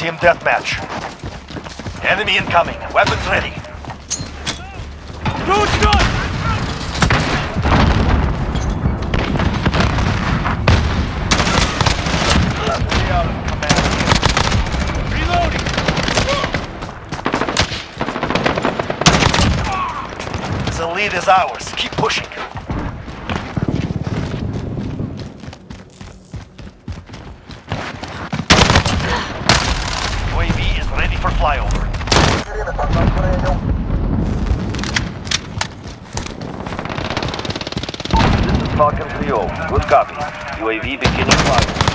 Team deathmatch. Enemy incoming. Weapons ready. Gun! Reloading! The lead is ours. Keep pushing. Flyover. This is Falcon 3-0. Good copy. UAV beginning flyover.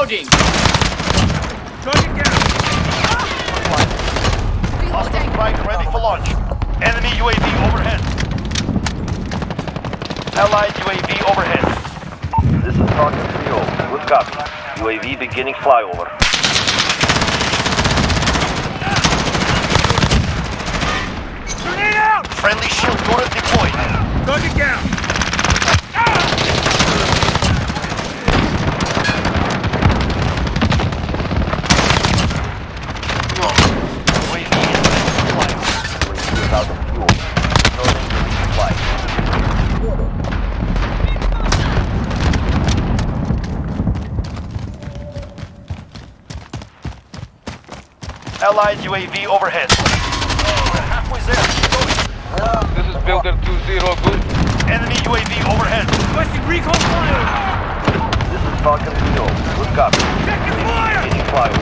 Reloading! Target down! Hostile strike ready for launch. Enemy UAV overhead. Allied UAV overhead. This is Falcon 3-0. Good copy. UAV beginning flyover. Grenade out! Friendly shield turret deployed. Target down! UAV is ready for flyover. UAV is out of fuel. Returning to resupply. Allied UAV overhead. We're halfway there. Keep going. This is Builder 2-0, good. Enemy UAV overhead. Requesting recon flyover! This is Falcon 3-0. Good copy. Taking fire! Beginning flyover.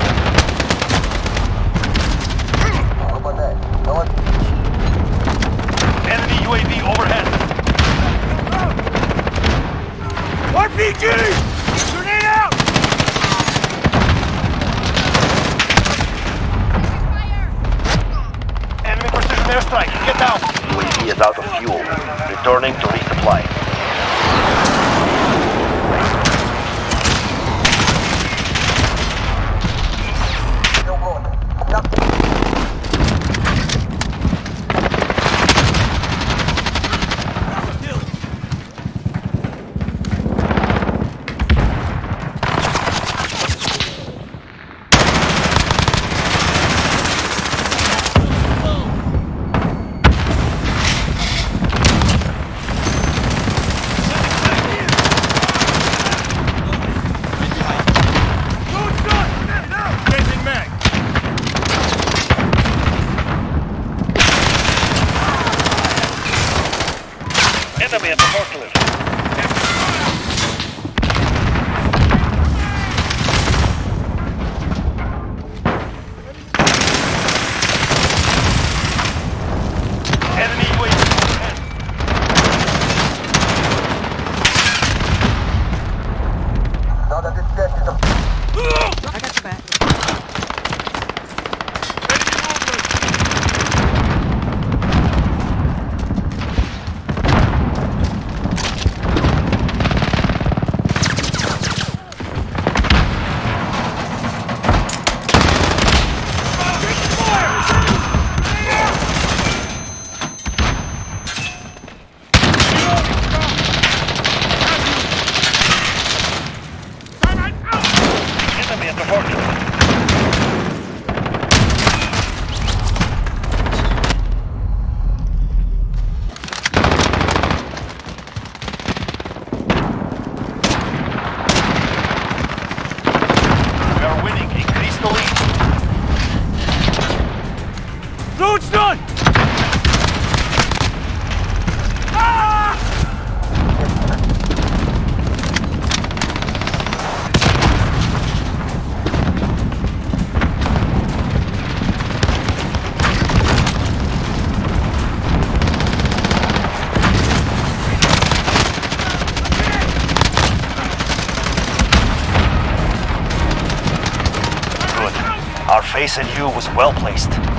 Enemy UAV overhead. RPG! Grenade out! Enemy precision airstrike. Get down. UAV is out of fuel. Returning to resupply. it's done! face and you was well placed.